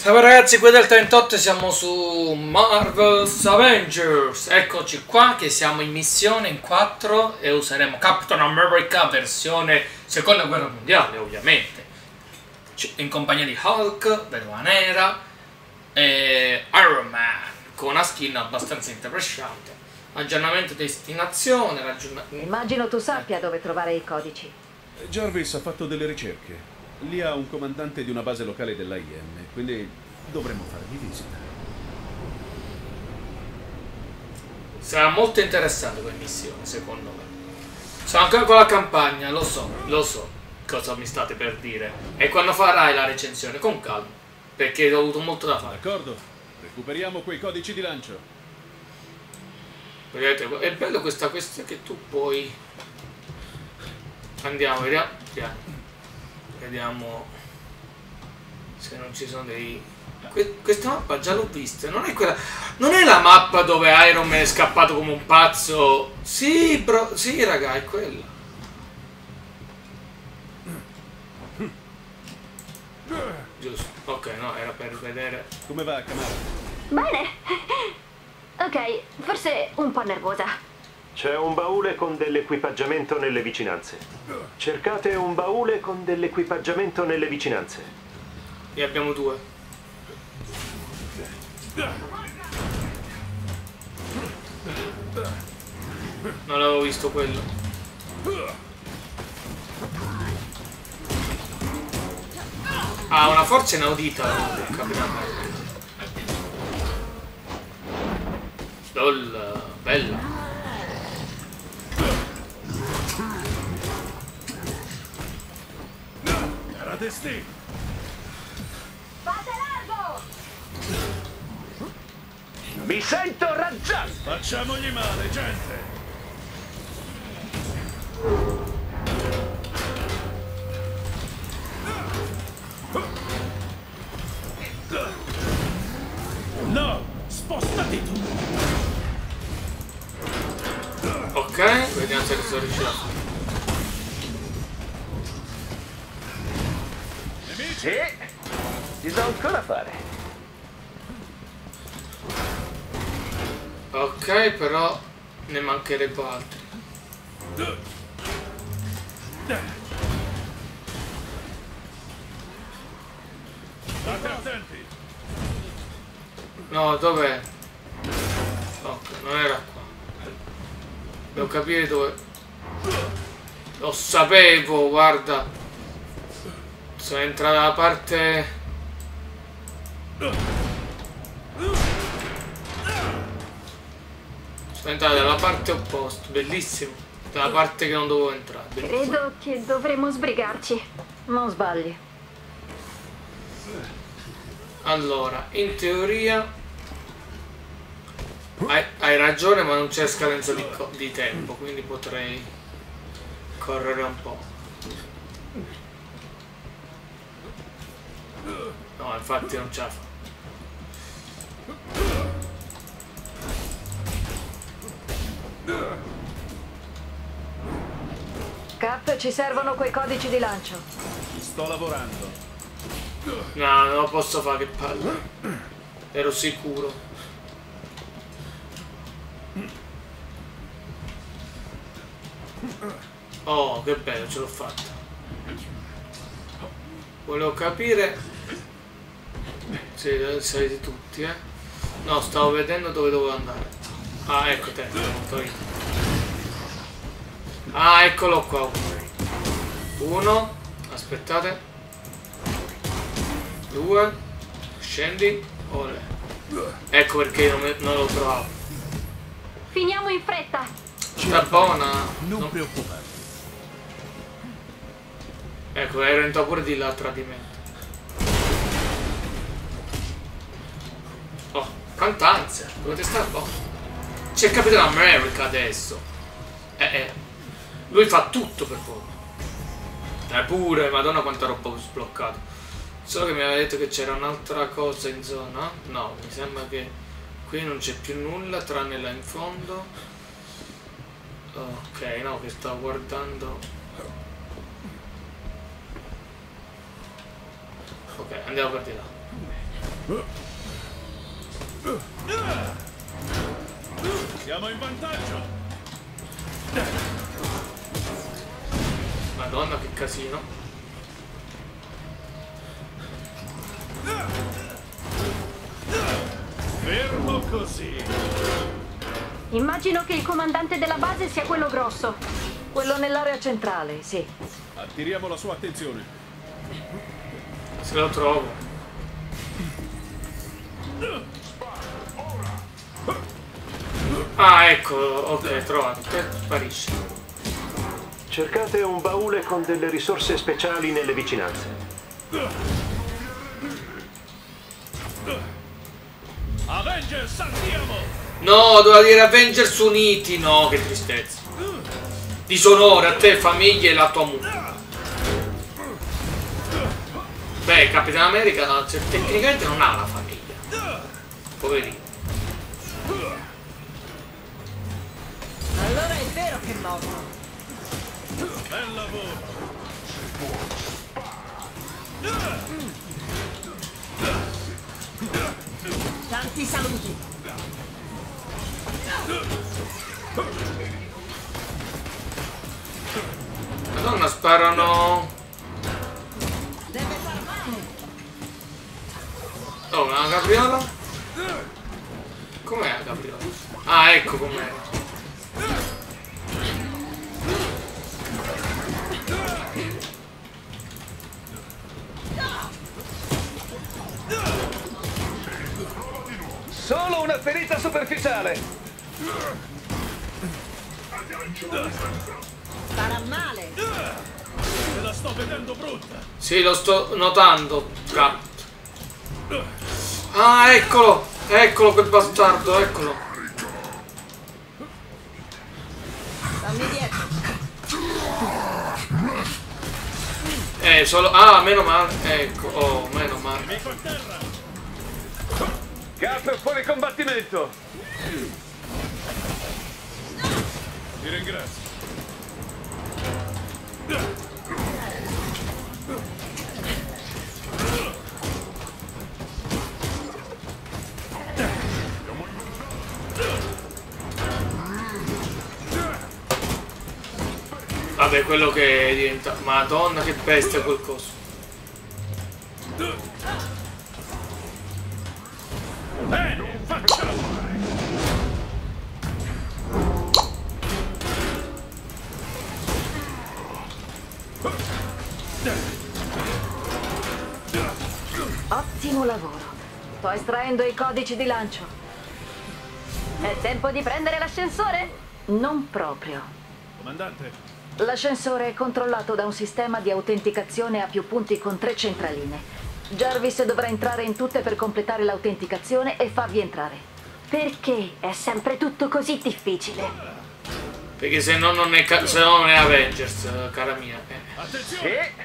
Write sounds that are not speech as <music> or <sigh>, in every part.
Salve ragazzi, qui del 38 siamo su Marvel's Avengers. Eccoci qua che siamo in missione in 4 e useremo Captain America versione seconda guerra mondiale, ovviamente. In compagnia di Hulk, Vedova Nera e Iron Man con una skin abbastanza interessante. Aggiornamento destinazione, raggiungimento... Immagino tu sappia dove trovare i codici. Jarvis ha fatto delle ricerche. Lì ha un comandante di una base locale dell'AIM, quindi dovremmo fargli visita. Sarà molto interessante quella missione, secondo me. Sono ancora con la campagna, lo so, lo so cosa mi state per dire. E quando farai la recensione, con calma, perché ho avuto molto da fare. D'accordo? Recuperiamo quei codici di lancio. Vedete, è bello questa questione che tu puoi... Andiamo, vediamo. Vediamo. Se non ci sono dei... Que questa mappa già l'ho vista, non è quella... Non è la mappa dove Iron Man è scappato come un pazzo? Sì, bro... Sì, raga, è quella. Giusto, ok, no, era per vedere... Come va, Camara? Bene. Ok, forse un po' nervosa. C'è un baule con dell'equipaggiamento nelle vicinanze. Cercate un baule con dell'equipaggiamento nelle vicinanze. Ne abbiamo due. Non avevo visto quello. Ha ah, una forza inaudita, Capitano LOL, bella. Destino! Fate largo! Mi sento raggiato! Facciamogli male, gente! No! Spostati tu! Ok, vediamo se sono riuscito a. Sì, ci so ancora fare. Ok, però ne mancherebbe altri. No, dov'è? Ok, non era qua. Devo capire dove... Lo sapevo, guarda. Sono entrato dalla parte... Sono entrato dalla parte opposta, bellissimo. Dalla parte che non dovevo entrare. Bellissimo. Credo che dovremmo sbrigarci. Non sbagli. Allora, in teoria... Hai, hai ragione, ma non c'è scadenza di, di tempo, quindi potrei correre un po'. No, infatti non ce la fa. Cap, ci servono quei codici di lancio. Sto lavorando. No, non lo posso fare, che palle. Ero sicuro. Oh, che bello, ce l'ho fatta. Volevo capire sì, salite tutti, eh. No, stavo vedendo dove dovevo andare. Ah, ecco te, Ah, eccolo qua. Uno. Aspettate. Due. Scendi. Ole. Ecco perché io non, non lo trovavo. Finiamo in fretta. Sta buona. Non, non preoccuparti. Ecco, ero in pure di là tra di Quanta ansia, dovete stare boh. C'è il Capitano America adesso. Eh, eh. Lui fa tutto per voi. Eh pure, madonna quanta roba ho sbloccato. Solo che mi aveva detto che c'era un'altra cosa in zona. No, mi sembra che qui non c'è più nulla tranne là in fondo. Ok, no, che stavo guardando. Ok, andiamo per di là. Siamo in vantaggio! Madonna che casino. Fermo così! Immagino che il comandante della base sia quello grosso. Quello nell'area centrale, sì. Attiriamo la sua attenzione. Se lo trovo. Ah, ecco, ok, trovato. Che sparisce. Cercate un baule con delle risorse speciali nelle vicinanze. Avengers, andiamo! No, doveva dire Avengers Uniti. No, che tristezza. Disonore a te, famiglia e la tua mucca. Beh, Capitan America cioè, tecnicamente non ha la famiglia. Poverino. Allora è vero che movo. Bel lavoro! Tanti saluti. Madonna, sparano. Deve far male. Oh, una capriola? Com'è la capriola? Ah, ecco com'è. Solo una ferita superficiale. Farà male. Me la sto vedendo brutta! Sì, lo sto notando. Cap. Ah, eccolo! Eccolo quel bastardo, eccolo. Eh, solo... Ah, meno male. Ecco, oh, meno male. Cap fuori combattimento. Ti ringrazio. Vabbè, quello che diventa... Madonna, che bestia quel coso. Ottimo lavoro. Sto estraendo i codici di lancio. È tempo di prendere l'ascensore? Non proprio. Comandante, L'ascensore è controllato da un sistema di autenticazione a più punti con tre centraline. Jarvis dovrà entrare in tutte per completare l'autenticazione e farvi entrare. Perché è sempre tutto così difficile? Perché se no non è, se no non è Avengers, cara mia. Eh, attenzione! Sì.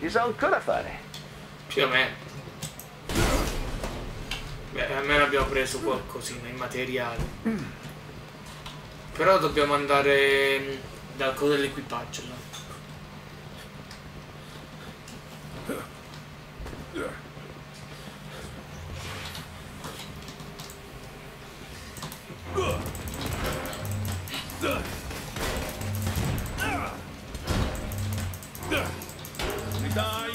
Ci so ancora fare. più o meno. Beh, almeno abbiamo preso qualcosina, i materiali. Però dobbiamo andare mm, dal coso dell'equipaggio.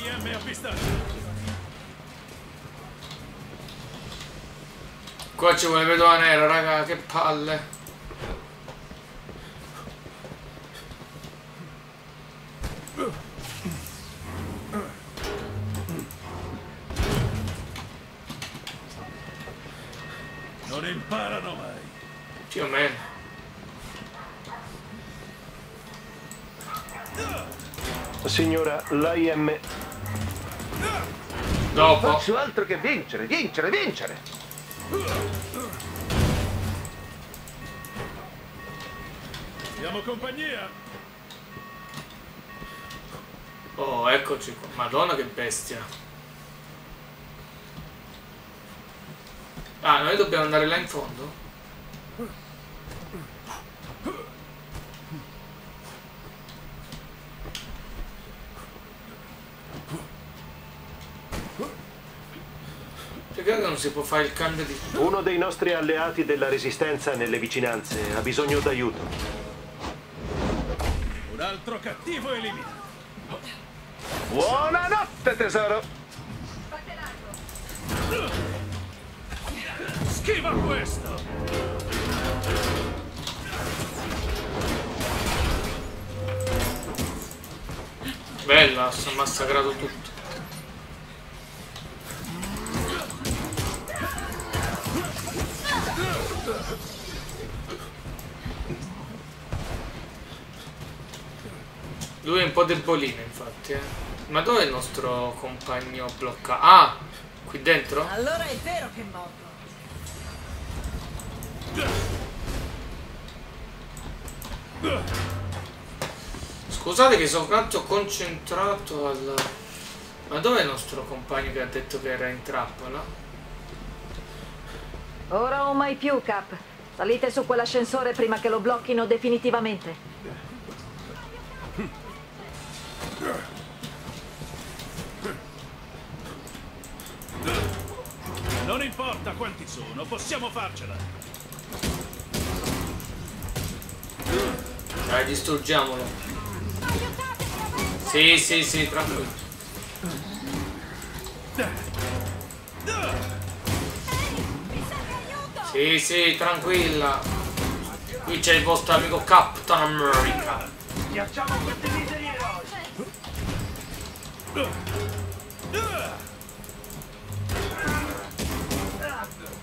IM avvistate! Qua ci vuole vedova nera, raga, che palle. L'AIM Dopo. Faccio altro che vincere, vincere, vincere. Diamo compagnia! Oh, eccoci qua. Madonna che bestia. Ah, noi dobbiamo andare là in fondo? Perché significa che non si può fare il cambio di... Uno dei nostri alleati della resistenza nelle vicinanze ha bisogno d'aiuto. Un altro cattivo eliminato. Buonanotte, tesoro. Schiva questo! Bella, si è massacrato tutto. Po' debolino, infatti, eh. Ma dove è il nostro compagno bloccato? Ah, qui dentro? Allora è vero che è morto. Scusate che sono tanto concentrato al... Ma dove è il nostro compagno che ha detto che era in trappola? Ora o mai più, Cap. Salite su quell'ascensore prima che lo blocchino definitivamente. Importa quanti sono, possiamo farcela. Dai, distruggiamolo. Sì, sì, sì, tranquillo. Sì, sì, tranquilla. Qui c'è il vostro amico Captain America.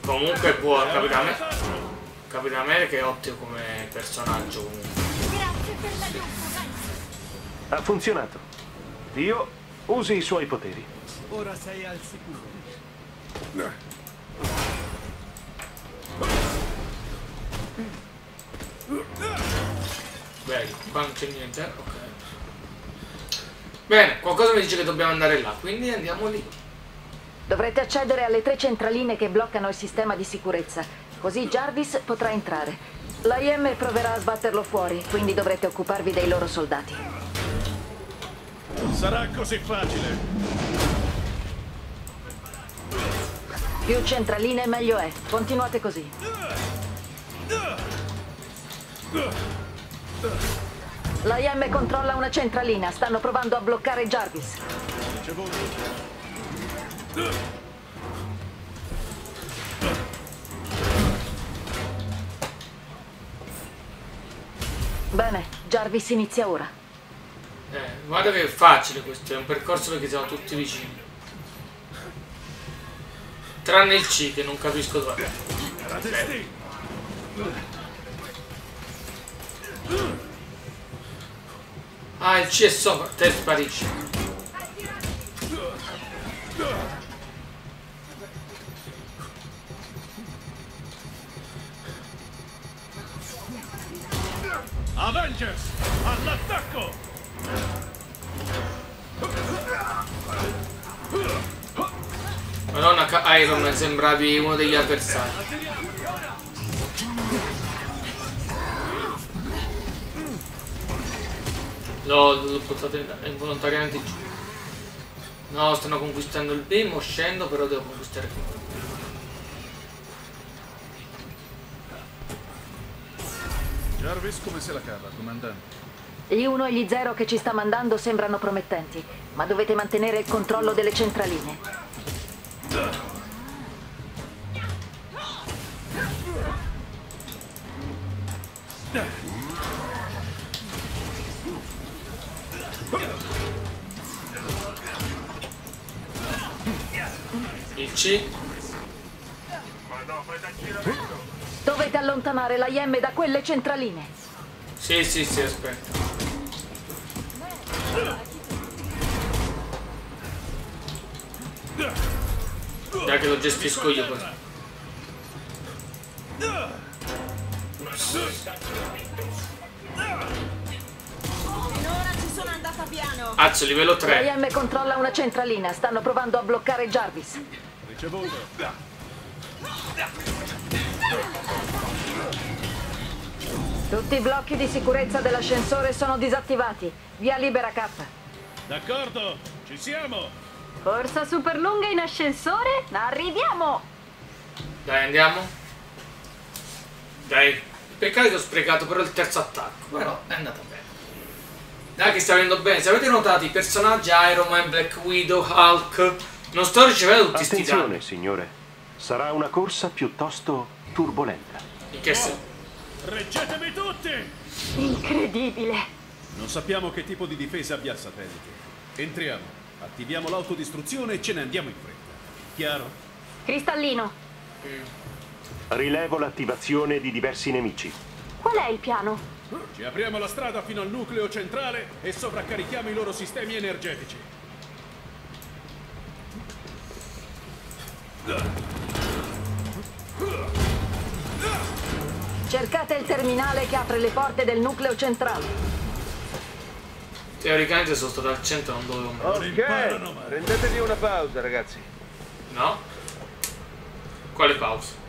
Comunque è buono, Capitano America. Capitano America è ottimo come personaggio comunque. Ha funzionato. Dio usi i suoi poteri. Ora sei al sicuro. Bene, qua non c'è niente, ok. Bene, qualcosa mi dice che dobbiamo andare là, quindi andiamo lì. Dovrete accedere alle tre centraline che bloccano il sistema di sicurezza, così Jarvis potrà entrare. L'AIM proverà a sbatterlo fuori, quindi dovrete occuparvi dei loro soldati. Sarà così facile. Più centraline meglio è. Continuate così. L'AIM controlla una centralina, stanno provando a bloccare Jarvis. Bene, Jarvis inizia ora. Eh, guarda che è facile questo, è un percorso perché siamo tutti vicini. Tranne il C che non capisco dove. Destino. Ah, il C è sopra, te sparisci. Avengers, all'attacco! Madonna, Iron Man sembravi uno degli avversari. L'ho, l'ho in- involontariamente giù. No, stanno conquistando il B, scendo, però devo conquistare qui. Jarvis come se la cava, comandante? Gli 1 e gli 0 che ci sta mandando sembrano promettenti, ma dovete mantenere il controllo delle centraline. Allontanare la IM da quelle centraline. Sì, sì, sì, aspetta. Dai che lo gestisco io così. Finora ci sono andata piano. Azzo, livello La 3. IM controlla una centralina, stanno provando a bloccare Jarvis. Ricevuto. Tutti i blocchi di sicurezza dell'ascensore sono disattivati. Via libera K. D'accordo, ci siamo. Corsa super lunga in ascensore? Arriviamo! Dai, andiamo. Dai. Peccato che ho sprecato però il terzo attacco. Però è andata bene. Dai che sta venendo bene. Se avete notato i personaggi Iron Man, Black Widow, Hulk. Non sto ricevendo tutti sti Attenzione, danni. signore. Sarà una corsa piuttosto turbolenta. In che senso? Reggetemi tutti! Incredibile! Non sappiamo che tipo di difesa abbia il satellite. Entriamo, attiviamo l'autodistruzione e ce ne andiamo in fretta. Chiaro? Cristallino, Rilevo l'attivazione di diversi nemici. qual è il piano? Ci apriamo la strada fino al nucleo centrale e sovraccarichiamo i loro sistemi energetici. Cercate il terminale che apre le porte del nucleo centrale. Teoricamente sono stato al centro non dovevo andare. imparano, ma- Ok, prendetevi una pausa, ragazzi. No? Quale pausa?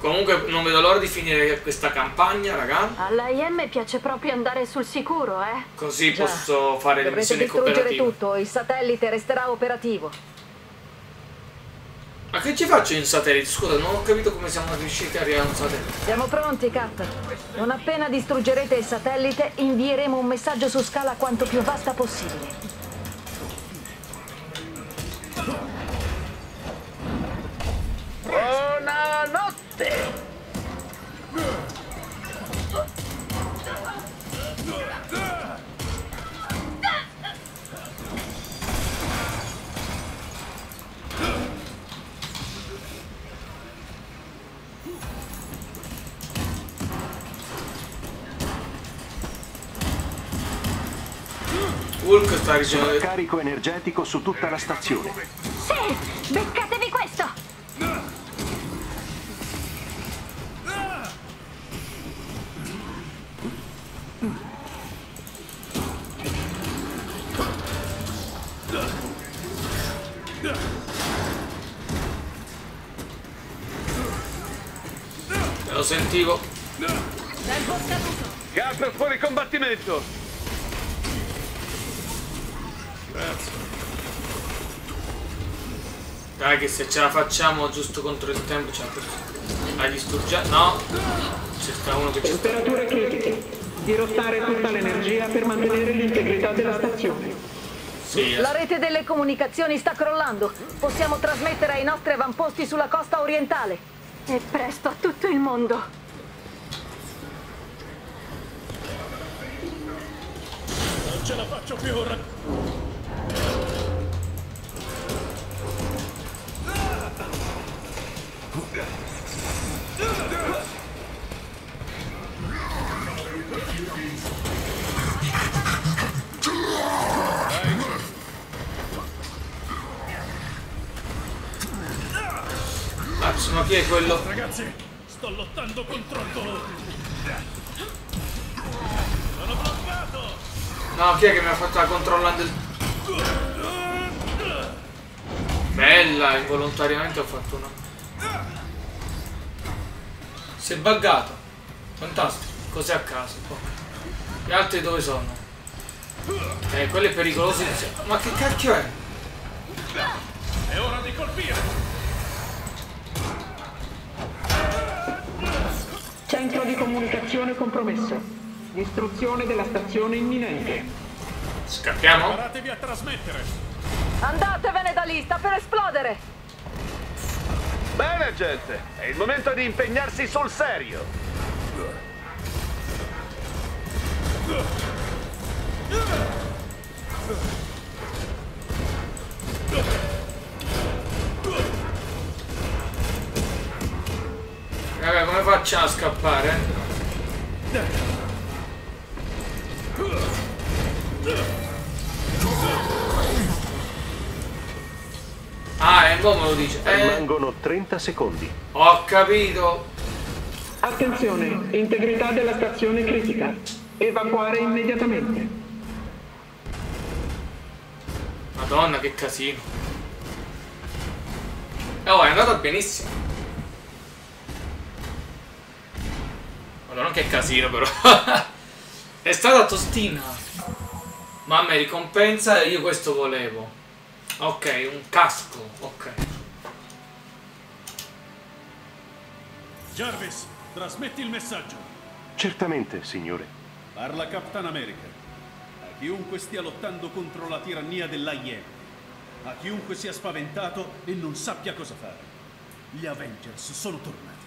Comunque non vedo l'ora di finire questa campagna, raga. All'AIM piace proprio andare sul sicuro, eh? Così Già. posso fare le Dovrete missioni distruggere cooperative. tutto, il satellite resterà operativo. Ma che ci faccio in satellite? Scusa, non ho capito come siamo riusciti a arrivare a un satellite. Siamo pronti, Kat. Non appena distruggerete il satellite, invieremo un messaggio su scala quanto più vasta possibile. Buonanotte! Hulk sta ricevendo... Carico energetico su tutta la stazione. Sì! Beccatevi questo! Lo sentivo. Gas fuori combattimento! Dai che se ce la facciamo giusto contro il tempo ce la facciamo. La distruggiamo. No! C'è sta uno che ci sta. Temperature critiche. Dirottare tutta l'energia per mantenere l'integrità della stazione. Sì, La rete delle comunicazioni sta crollando. Possiamo trasmettere ai nostri avamposti sulla costa orientale. E presto a tutto il mondo! Non ce la faccio più ora. Ma chi è quello? Ragazzi, sto lottando contro dolore. Sono bloccato! No, chi è che mi ha fatto la controllando il... Bella, involontariamente ho fatto una... Si è buggato. Fantastico. Cos'è a caso? Gli altri dove sono? Eh, quello è pericoloso. Ma che cacchio è? È ora di colpire! Centro di comunicazione compromesso. Distruzione della stazione imminente. Scappiamo? Preparatevi a trasmettere! Andatevene da lì, sta per esplodere! Bene, gente! È il momento di impegnarsi sul serio! Raga, come facciamo a scappare? Ah, e mo me lo dice. Eh, Rimangono 30 secondi. ho capito. Attenzione, integrità della stazione critica. Evacuare immediatamente. Madonna, che casino. Oh, è andata benissimo. Madonna, che casino però. <laughs> è stata tostina. Mamma ricompensa, io questo volevo. Ok, un casco, ok. Jarvis, trasmetti il messaggio. Certamente, signore. Parla Capitan America. A chiunque stia lottando contro la tirannia dell'AIM. A chiunque sia spaventato e non sappia cosa fare. Gli Avengers sono tornati.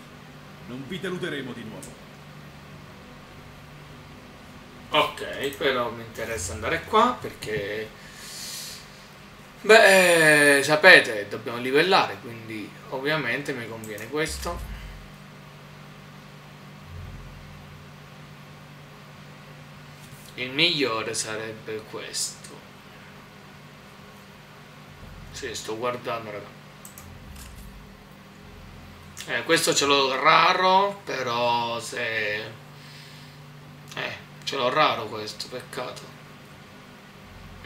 Non vi deluderemo di nuovo. Ok, però mi interessa andare qua perché... Beh, eh, sapete, dobbiamo livellare, quindi ovviamente mi conviene questo. Il migliore sarebbe questo. Sì, sto guardando, raga. Eh, questo ce l'ho raro, però se... Ce l'ho raro questo, peccato.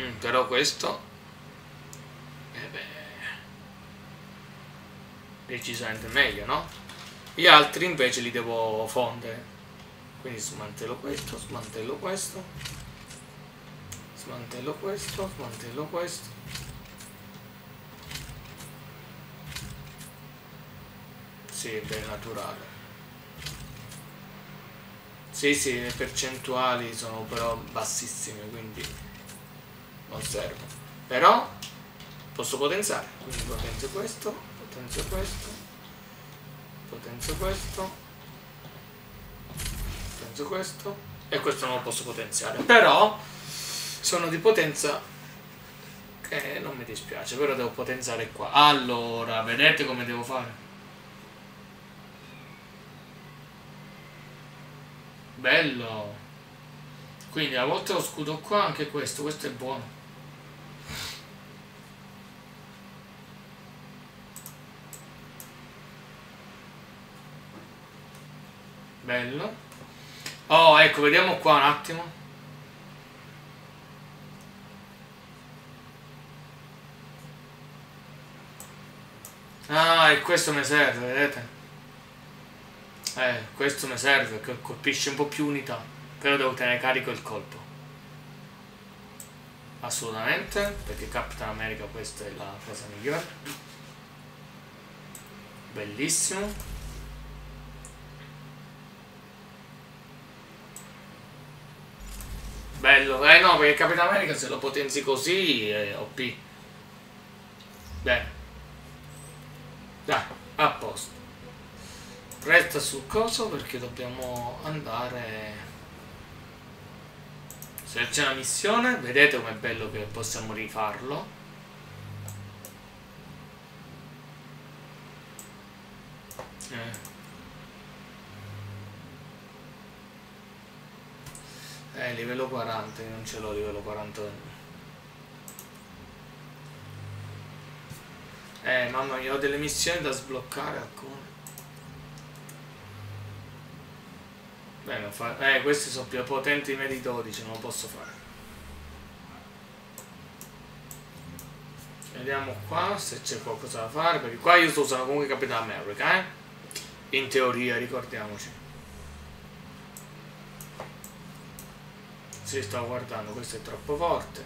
Mm, però questo... Eh beh... Decisamente meglio, no? Gli altri invece li devo fondere. Quindi smantello questo, smantello questo. Smantello questo, smantello questo. Sì, beh, naturale. Sì, sì, le percentuali sono però bassissime, quindi non serve. Però posso potenziare, quindi potenzio questo, potenzio questo, potenzio questo, potenzio questo e questo non lo posso potenziare. Però sono di potenza che non mi dispiace, però devo potenziare qua. Allora, vedete come devo fare? Bello. Quindi a volte lo scudo qua, anche questo, questo è buono. Bello. Oh, ecco, vediamo qua un attimo. Ah, e questo mi serve, vedete? Eh, questo mi serve, che colpisce un po' più unità. Però devo tenere carico il colpo. Assolutamente, perché Capitan America questa è la cosa migliore. Bellissimo. Bello, eh no, perché Capitan America se lo potenzi così è OP. Bene. Dai, a posto. Resta sul coso perché dobbiamo andare... Se c'è una missione, vedete com'è bello che possiamo rifarlo. Eh. Eh, livello 40, io non ce l'ho livello 40. Eh, mamma mia, ho delle missioni da sbloccare alcune. Beh, non fa... Eh, questi sono più potenti di me di 12, non lo posso fare. Vediamo qua se c'è qualcosa da fare, perché qua io sto usando comunque Capitan America, eh? In teoria, ricordiamoci. Si sta guardando, questo è troppo forte.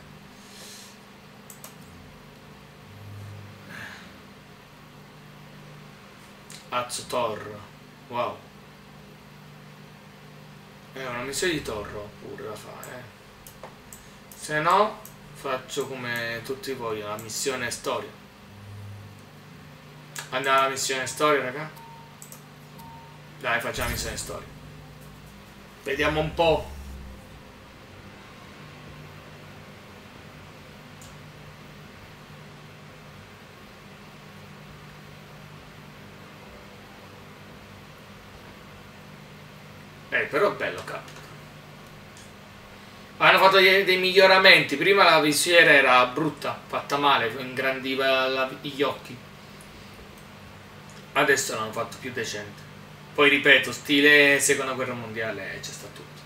Azzo Thor. Wow. È una missione di Torro pure da fare. eh. Se no, faccio come tutti voi, la missione storia. Andiamo alla missione storia, raga? Dai, facciamo la missione storia. Vediamo un po'. Però è bello capo. Hanno fatto dei, miglioramenti. Prima la visiera era brutta, fatta male, ingrandiva la- gli occhi. Adesso l'hanno fatto più decente. Poi ripeto, stile seconda guerra mondiale c'è sta tutto.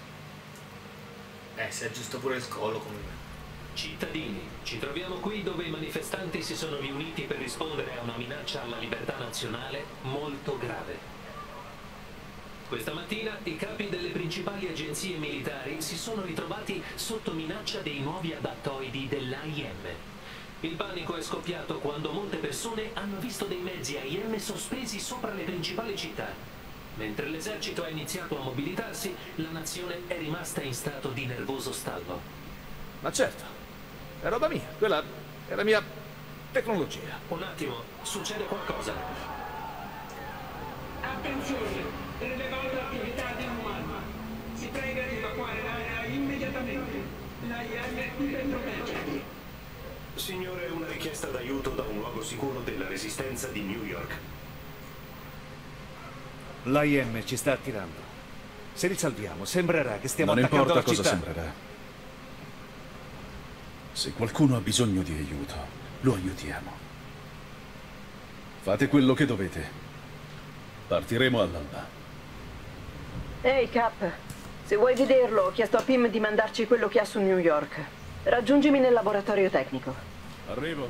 Eh, si aggiusta pure il collo come me. Cittadini, ci troviamo qui dove i manifestanti si sono riuniti per rispondere a una minaccia alla libertà nazionale molto grave. Questa mattina i capi delle principali agenzie militari si sono ritrovati sotto minaccia dei nuovi adattoidi dell'AIM. Il panico è scoppiato quando molte persone hanno visto dei mezzi AIM sospesi sopra le principali città. Mentre l'esercito ha iniziato a mobilitarsi, la nazione è rimasta in stato di nervoso stallo. Ma certo, è roba mia, quella è la mia tecnologia. Un attimo, succede qualcosa. Attenzione! Rilevata attività di umana. Si prega di evacuare l'area immediatamente. L'AIM è qui per proteggervi. Signore, una richiesta d'aiuto da un luogo sicuro della resistenza di New York. L'AIM ci sta attirando. Se li salviamo, sembrerà che stiamo Non attaccando importa la cosa città. sembrerà. Se qualcuno ha bisogno di aiuto, lo aiutiamo. Fate quello che dovete. Partiremo all'alba. Ehi, Cap. Se vuoi vederlo, ho chiesto a Pim di mandarci quello che ha su New York. Raggiungimi nel laboratorio tecnico. Arrivo.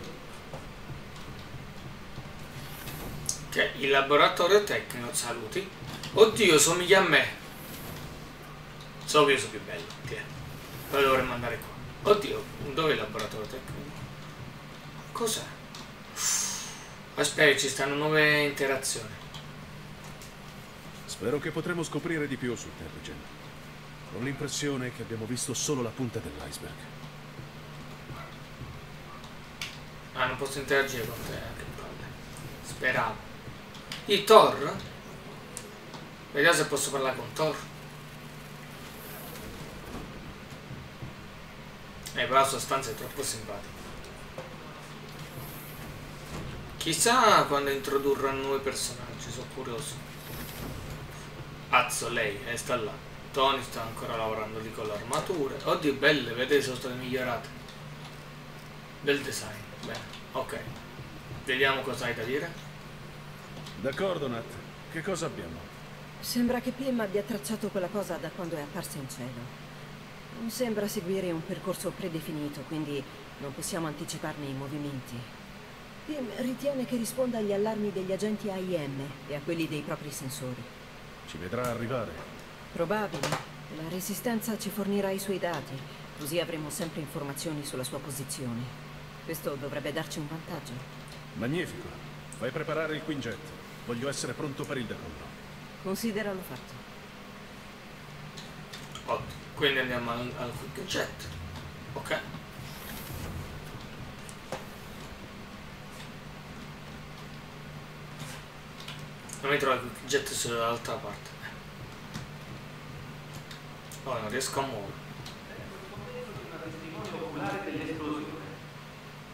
Che il laboratorio tecnico, saluti. Oddio, somiglia a me. So che io sono più bello. Tiè. Poi dovremmo andare qua. Oddio, dove è il laboratorio tecnico? Cos'è? Aspetta, ci stanno nuove interazioni. Spero che potremo scoprire di più su Terrigen. Ho l'impressione che abbiamo visto solo la punta dell'iceberg. Ah, non posso interagire con te, che palle. Speravo. Il Thor? Vediamo se posso parlare con Thor. Eh, però la sostanza è troppo simpatica. Chissà quando introdurranno nuovi personaggi, sono curioso. Azzo, lei, eh, sta là. Tony sta ancora lavorando lì con l'armatura. Oddio, belle, vedete, sono state migliorate. Bel design, bene, ok. Vediamo cosa hai da dire. D'accordo, Nat. Che cosa abbiamo? Sembra che Pim abbia tracciato quella cosa da quando è apparsa in cielo. Non sembra seguire un percorso predefinito, quindi non possiamo anticiparne i movimenti. Pim ritiene che risponda agli allarmi degli agenti AIM e a quelli dei propri sensori. Ci vedrà arrivare. Probabile. La Resistenza ci fornirà i suoi dati, così avremo sempre informazioni sulla sua posizione. Questo dovrebbe darci un vantaggio. Magnifico. Fai preparare il Quinjet. Voglio essere pronto per il decollo. Consideralo fatto. Ottimo. Quindi andiamo al, al jet. Ok. Non mi trovo il jet sull'altra parte. Oh, non riesco a muovere.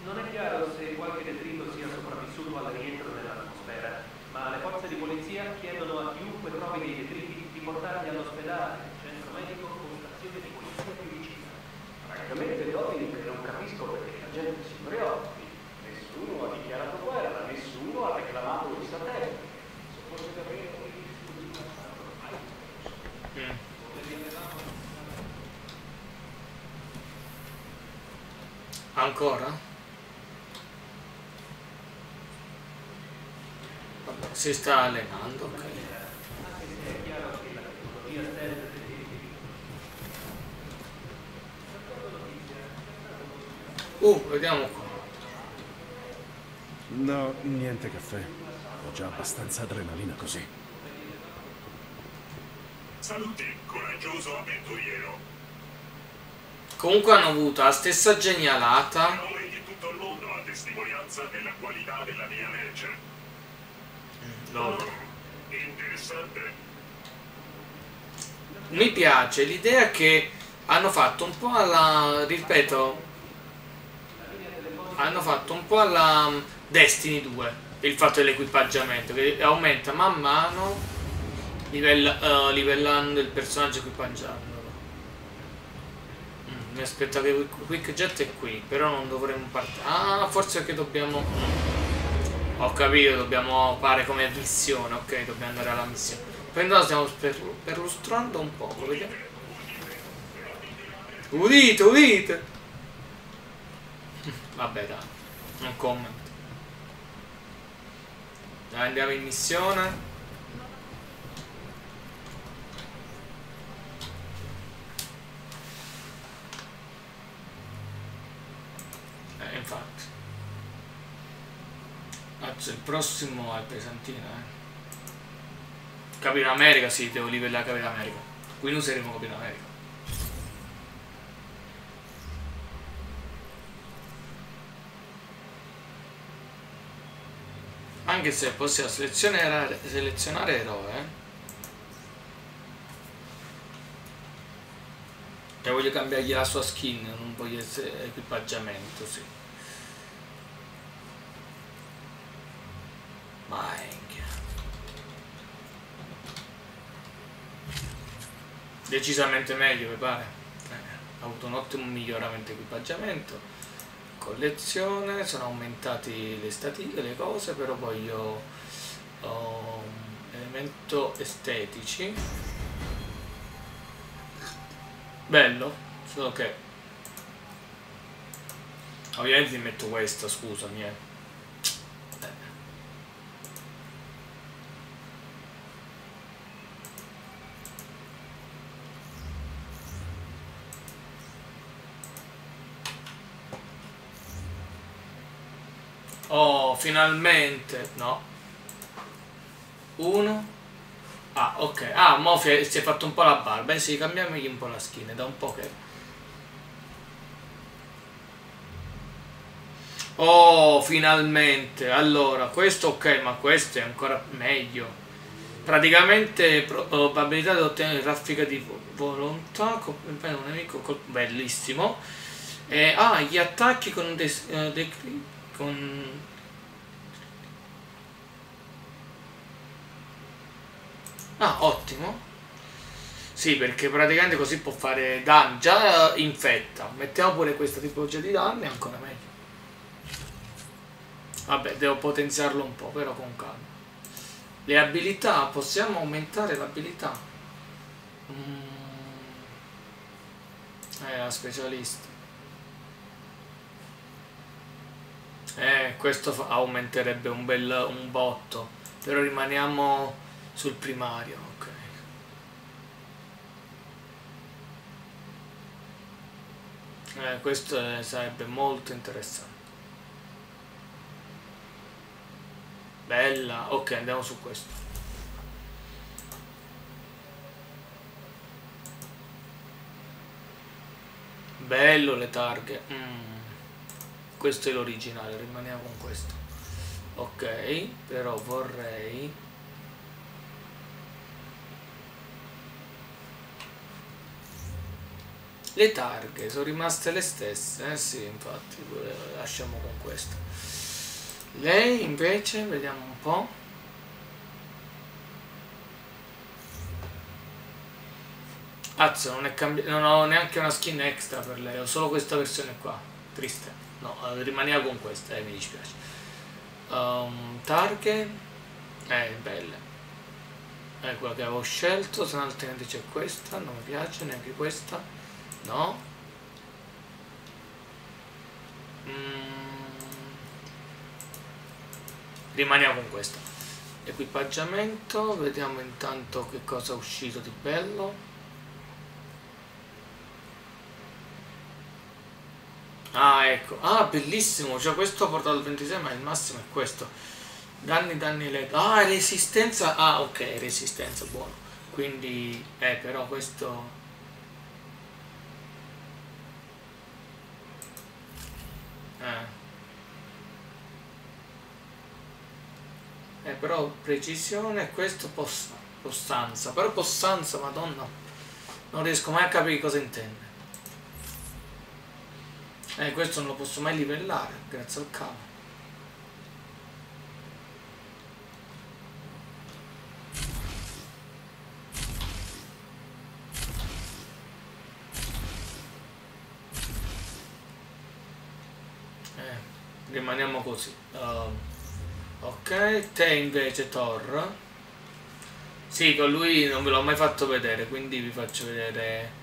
Non è chiaro se qualche detrito sia sopravvissuto al rientro nell'atmosfera, ma le forze di polizia chiedono a chiunque trovi dei detriti di portarli all'ospedale, centro medico o stazione di polizia più vicina. Francamente, Dominic, non capisco perché la gente si preoccupi. Nessuno ha dichiarato guerra, nessuno ha reclamato i satelliti. Se fosse davvero Ancora? Vabbè, si sta allenando, ok. Uh, vediamo qua. No, niente caffè. Ho già abbastanza adrenalina così. Salute, coraggioso avventuriero. Comunque hanno avuto la stessa genialata. Loro. Interessante. Mi piace l'idea che hanno fatto un po' alla. ripeto. Hanno fatto un po' alla um, Destiny 2 il fatto dell'equipaggiamento che aumenta man mano livella- eh, livellando il personaggio equipaggiandolo. Mi aspettavo che Quick Jet è qui, però non dovremmo partire. Ah, forse che dobbiamo. Ho capito, dobbiamo fare come missione, ok, dobbiamo andare alla missione. Noi stiamo per, perlustrando un po', vediamo. Udite, udite! <laughs> Vabbè dai, non comment. Dai, andiamo in missione. Azzo, il prossimo è pesantino, eh. Capitano America, sì, devo livellare Capitano America. Qui non saremo Capitano America. Anche se possiamo selezionare, selezionare eroe. E voglio cambiargli la sua skin, non voglio essere equipaggiamento, sì. Minchia. Decisamente meglio, mi pare. Eh, ha avuto un ottimo miglioramento equipaggiamento. Collezione, sono aumentati le statistiche, le cose, però voglio um, elemento estetici. Bello, solo che ovviamente metto questo, scusami. Eh. Oh, finalmente. No. Uno. Ah, ok. Ah, mo si è fatto un po' la barba. Eh sì, cambiamogli un po' la. È Da un po' che... Oh, finalmente. Allora, questo ok, ma questo è ancora meglio. Praticamente probabilità di ottenere raffica di volontà, colpire un nemico, bellissimo. E, ah, gli attacchi con des, uh, con ah ottimo. Sì perché praticamente così può fare danni. Già infetta. Mettiamo pure questa tipologia di danni ancora meglio. Vabbè devo potenziarlo un po' però con calma. Le abilità possiamo aumentare l'abilità? Mm. eh la specialista. Eh, questo aumenterebbe un bel un botto. Però rimaniamo sul primario, ok. Eh, questo è, sarebbe molto interessante. Bella, ok, andiamo su questo. Bello le targhe. Mm questo è l'originale rimaniamo con questo ok però vorrei le targhe sono rimaste le stesse eh sì infatti lasciamo con questo lei invece vediamo un po' Azzo, non, non ho neanche una skin extra per lei, ho solo questa versione qua. Triste. No, rimaniamo con questa, eh, mi dispiace. Um, targhe. Eh, belle. È quella che avevo scelto, se no altrimenti c'è questa, non mi piace neanche questa. No. Mm. Rimaniamo con questa. Equipaggiamento, vediamo intanto che cosa è uscito di bello. Ah, ecco. Ah, bellissimo. Cioè, questo portato al 26, ma il massimo è questo. Danni, danni, le... Ah, resistenza. Ah, ok, resistenza, buono. Quindi, eh, però questo... Eh. Eh, però precisione, questo poss possanza. Però possanza, madonna. Non riesco mai a capire cosa intende. Eh, questo non lo posso mai livellare, grazie al cavo. Eh, rimaniamo così. Uh, ok, te invece Thor. Sì, con lui non ve l'ho mai fatto vedere, quindi vi faccio vedere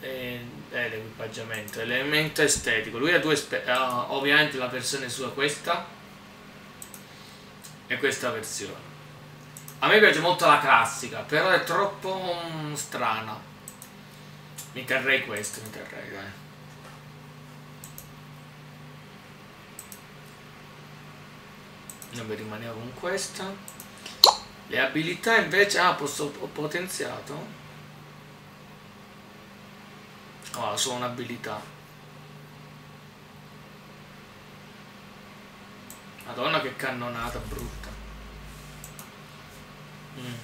eh, è l'equipaggiamento, l'elemento estetico. Lui ha due, uh, ovviamente la versione sua questa e questa versione. A me piace molto la classica, però è troppo um, strana. Mi terrei questo, mi terrei, dai. Vabbè, rimaniamo con questa. Le abilità invece... Ah, posso... ho potenziato? Ah, sono un'abilità. Madonna che cannonata brutta. Mm.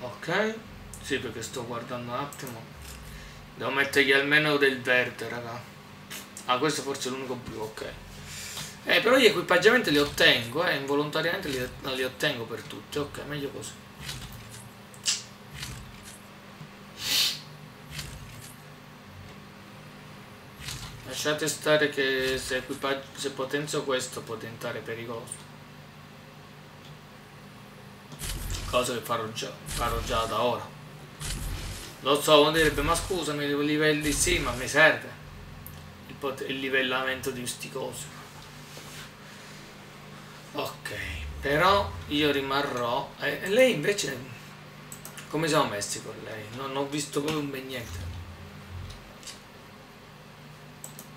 Ok. Sì, perché sto guardando un attimo. Devo mettergli almeno del verde, raga. Ah, questo forse è l'unico blu, ok. Eh, però gli equipaggiamenti li ottengo, eh, involontariamente li, li ottengo per tutti. Ok, meglio così. Lasciate stare che se, se potenzio questo può diventare pericoloso. Cosa che farò già, farò già da ora. Lo so, uno direbbe, ma scusami, i livelli sì, ma mi serve il, il livellamento di questi cosi. Ok, però io rimarrò... E lei invece... Come siamo messi con lei? Non ho visto come niente.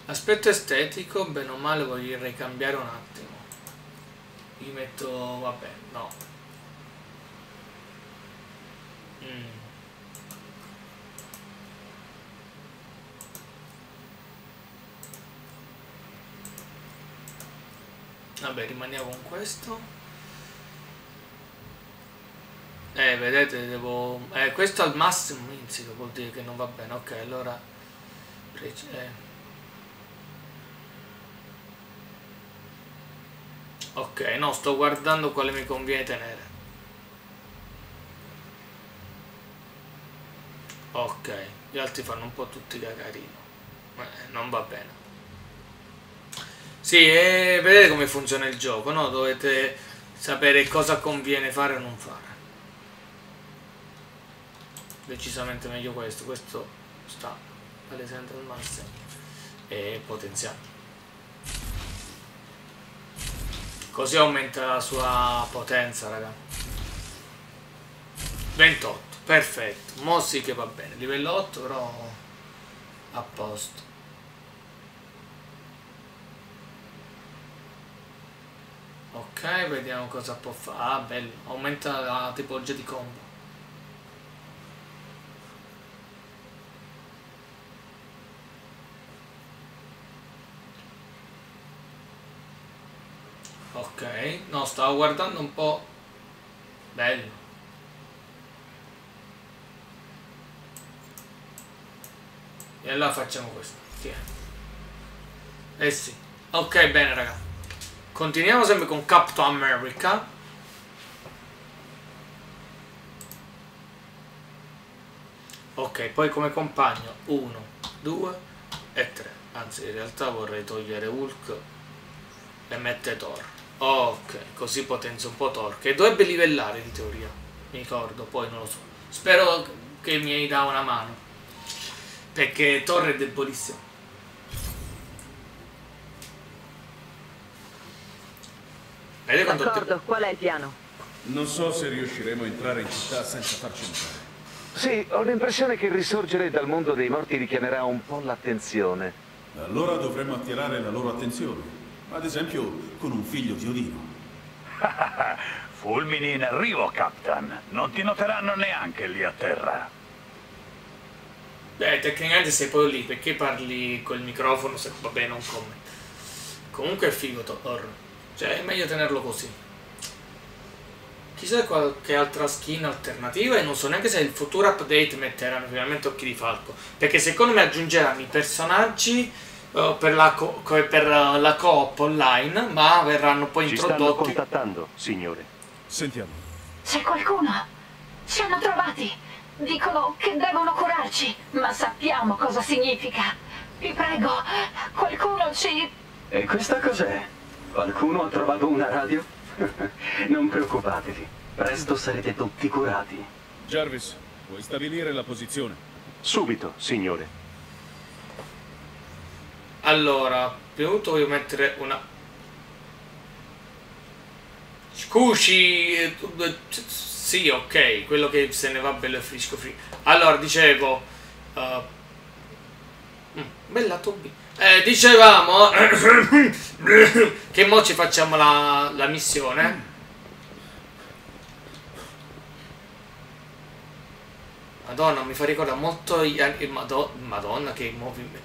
Aspetto estetico, bene o male vorrei cambiare un attimo. Gli metto... vabbè, no. Mm. Vabbè, rimaniamo con questo. Eh, vedete, devo... Eh, questo al massimo inizio, vuol dire che non va bene. Ok, allora... Eh. Ok, no, sto guardando quale mi conviene tenere. Ok, gli altri fanno un po' tutti da carino. Eh, non va bene. Sì, e vedete come funziona il gioco, no? Dovete sapere cosa conviene fare o non fare. Decisamente meglio questo. Questo sta all'esempio al massimo e potenziato. Così aumenta la sua potenza, raga. 28, perfetto. Mo sì che va bene. Livello 8 però a posto. Ok, vediamo cosa può fare. Ah, bello. Aumenta la tipologia di combo. Ok, no, stavo guardando un po'. Bello. E allora facciamo questo. Tieni. Eh sì. Ok, bene raga. Continuiamo sempre con Captain America. Ok, poi come compagno 1, 2 e 3. Anzi, in realtà vorrei togliere Hulk e mettere Thor. Ok, così potenzio un po' Thor, che dovrebbe livellare in teoria. Mi ricordo, poi non lo so. Spero che mi dà una mano. Perché Thor è debolissimo. Vedete quanto D'accordo, qual è il piano? Non so se riusciremo a entrare in città senza farci notare. Sì, ho l'impressione che il risorgere dal mondo dei morti richiamerà un po' l'attenzione. Allora dovremmo attirare la loro attenzione. Ad esempio, con un figlio di Odino. <laughs> Fulmini in arrivo, Captain. Non ti noteranno neanche lì a terra. Beh, tecnicamente sei poi lì, perché parli col microfono se vabbè non come. Comunque è figo Thor. Cioè, è meglio tenerlo così. Chissà qualche altra skin alternativa e non so neanche se il futuro update metteranno finalmente occhi di falco. Perché secondo me aggiungeranno i personaggi uh, per, la co per la coop online, ma verranno poi Ci introdotti. stanno contattando, signore. Sentiamo. C'è qualcuno? Ci hanno trovati. Dicono che devono curarci, ma sappiamo cosa significa. Vi prego, qualcuno ci... E questa cos'è? Qualcuno ha trovato una radio? <laughs> non preoccupatevi, presto sarete tutti curati. Jarvis, puoi stabilire la posizione? Subito, signore. Allora, prima di tutto voglio mettere una... Scusi, eh, sì, ok, quello che se ne va bello e frisco free. Allora, dicevo, Uh, mm, bella Tobi. Eh, dicevamo <coughs> che mo ci facciamo la, la missione. Madonna, mi fa ricordare molto i, il Mado- Madonna che movimento.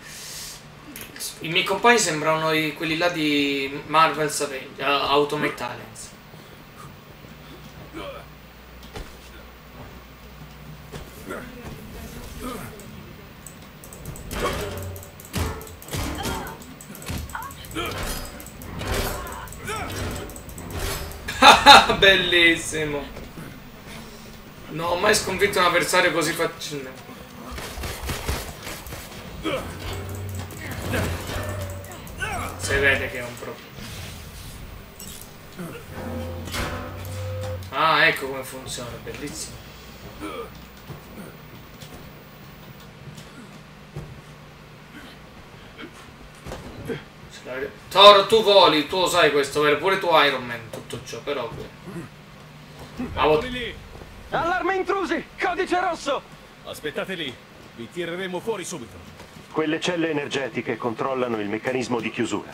I miei compagni sembrano i- quelli là di Marvel's Avengers, uh, Ultimate Talents. Bellissimo. Non ho mai sconfitto un avversario così facilmente. Si vede che è un pro. Ah, ecco come funziona, bellissimo. Toro, tu voli, tu lo sai questo, vero? Pure tu Iron Man, tutto ciò, però... Ah, vo- Allarme intrusi! Codice rosso! Aspettate lì, vi tireremo fuori subito. Quelle celle energetiche controllano il meccanismo di chiusura.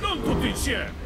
Non tutti insieme!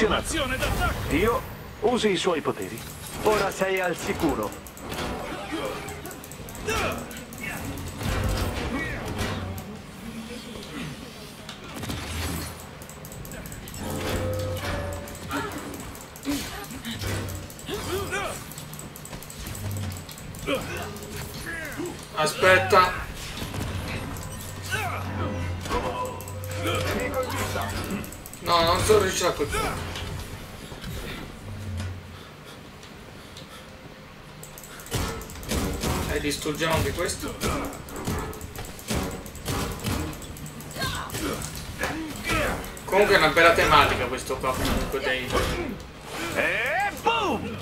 Funzionato. Formazione d'attacco! Io usi i suoi poteri. Ora sei al sicuro. Distruggiamo anche questo. Comunque è una bella tematica questo qua comunque dei. E boom!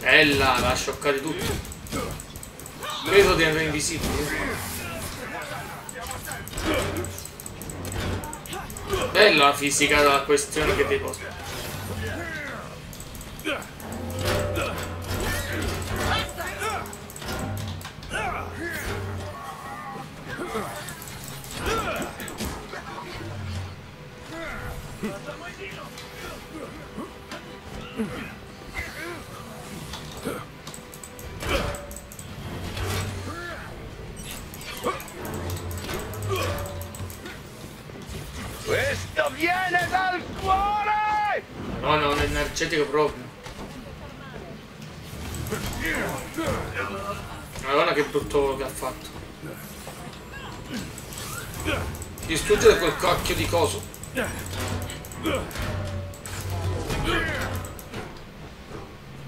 Ella, l'ha tutti. Credo diventare invisibile. Bella la fisica della questione che devo. Questo viene dal cuore! No, no, è energetico proprio. Madonna che brutto che ha fatto. Distruggere quel cacchio di coso.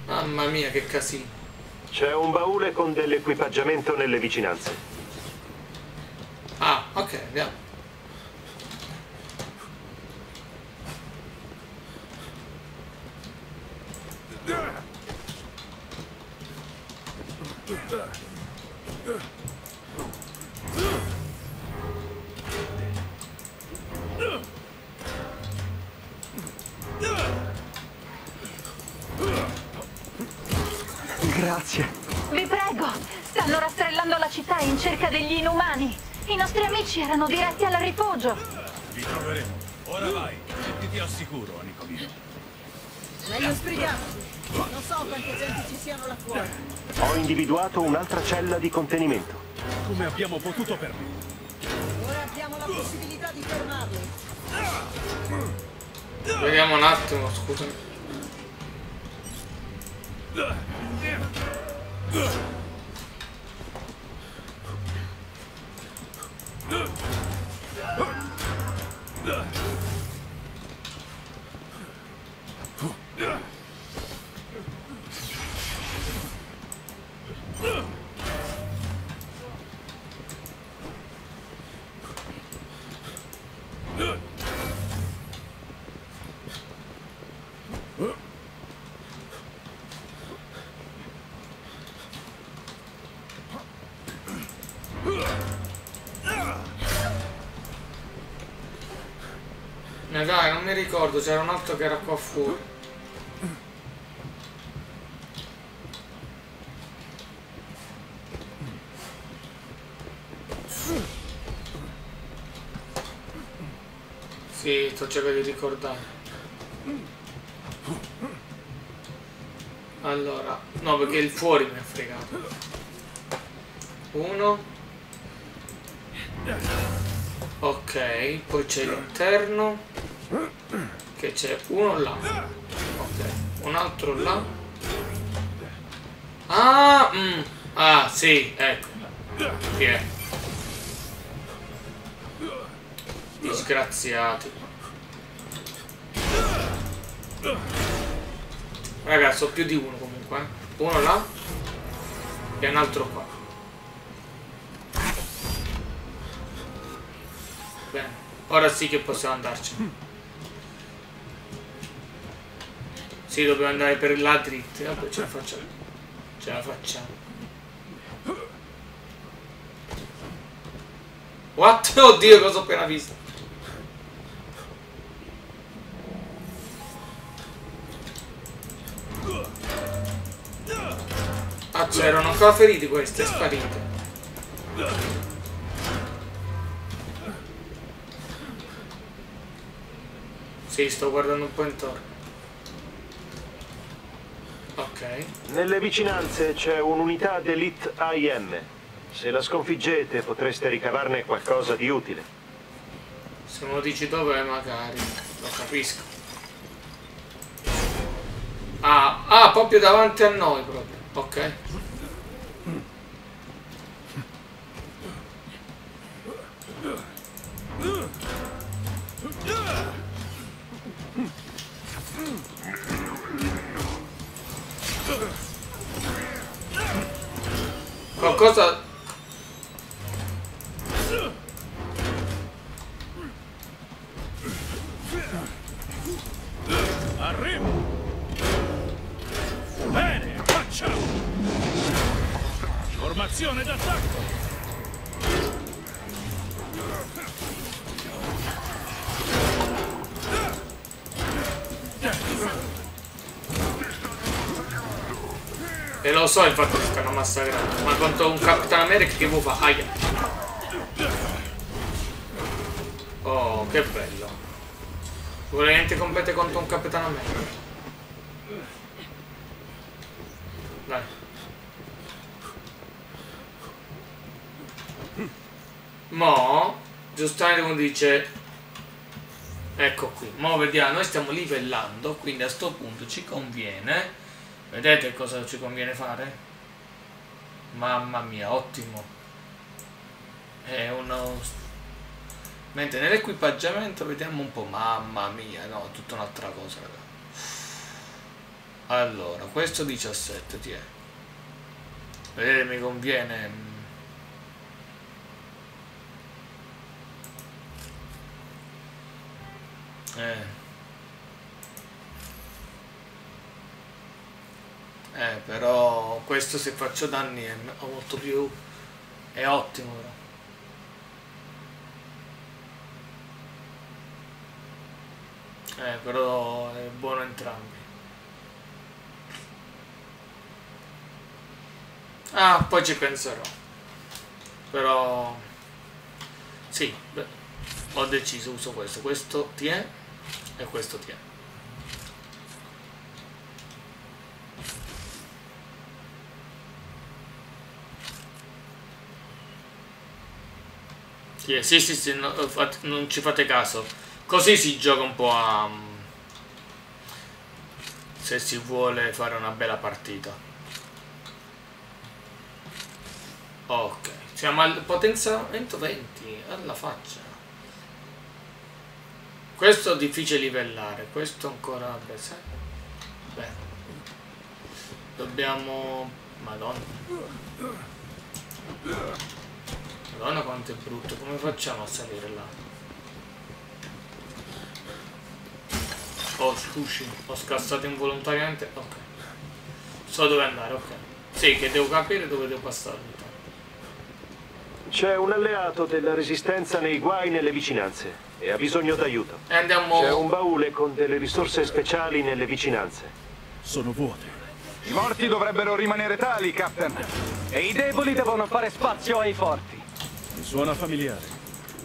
Mamma mia che casino. C'è un baule con dell'equipaggiamento nelle vicinanze. Ah, ok, andiamo. Rifugio. Vi troveremo. Ora vai, mettiti al sicuro, amico mio. Meglio sbrigarsi. Non so quante gente ci siano là fuori. Ho individuato un'altra cella di contenimento. Come abbiamo potuto permettere? Ora abbiamo la possibilità di fermarli. Vediamo un attimo, scusami. Ricordo, c'era un altro che era qua fuori. Sì, sto cercando di ricordare. Allora, no, perché il fuori mi ha fregato. Uno. Ok, poi c'è l'interno. Che c'è uno là. Ok, un altro là. Ah, mm, ah, sì, ecco. Chi è? Disgraziati. Ragazzi, ho più di uno comunque. eh. Uno là e un altro qua. Bene, ora sì che possiamo andarci. Sì, dobbiamo andare per là dritti. Vabbè, ce la facciamo. Ce la facciamo. What? <laughs> Oddio, cosa ho appena visto? Ah, c'erano ancora feriti questi, è sparito. Sì, sto guardando un po' intorno. Ok. Nelle vicinanze c'è un'unità d'Elite AIM. Se la sconfiggete potreste ricavarne qualcosa di utile. Se me lo dici dove magari lo capisco. Ah, ah, proprio davanti a noi proprio. Ok. Formazione d'attacco! E lo so infatti che stanno massacrando, ma contro un Capitan America che vuoi fa? Aia. Oh, che bello. Veramente compete contro un Capitan America. Dai. Mo, giustamente come dice... Ecco qui, mo vediamo, noi stiamo livellando, quindi a sto punto ci conviene... Vedete cosa ci conviene fare? Mamma mia, ottimo. È uno... Mentre nell'equipaggiamento vediamo un po', mamma mia, no, tutta un'altra cosa. Allora, questo 17, ti è. Vedete, mi conviene... mm, Eh. Eh, però questo se faccio danni è molto più... è ottimo però. Eh, però è buono entrambi. Ah, poi ci penserò. Però... Sì, beh, ho deciso, uso questo. Questo ti è e questo ti è. Sì, sì, sì, sì, no, fate- non ci fate caso. Così si gioca un po' a... Se si vuole fare una bella partita. Ok, siamo al potenziamento 20, alla faccia. Questo è difficile livellare, questo ancora... Sai? Beh. Dobbiamo... Madonna. Madonna quanto è brutto, come facciamo a salire là? Oh scusi, ho scassato involontariamente. Ok. So dove andare, ok. Sì, che devo capire dove devo passare. C'è un alleato della resistenza nei guai nelle vicinanze e ha bisogno d'aiuto. Andiamo... C'è un baule con delle risorse speciali nelle vicinanze. Sono vuote. I morti dovrebbero rimanere tali, Captain. E i deboli devono fare spazio ai forti. Mi suona familiare,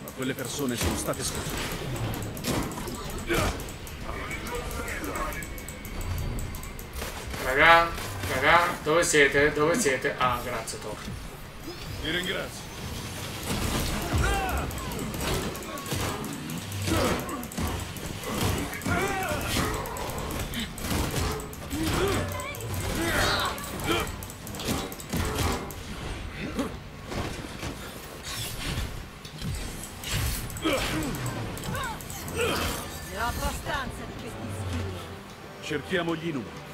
ma quelle persone sono state scolte. Raga, raga, dove siete? Dove siete? Ah, grazie Thor. Ti ringrazio. Ne ho abbastanza di questi schifi. Cerchiamo gli numeri.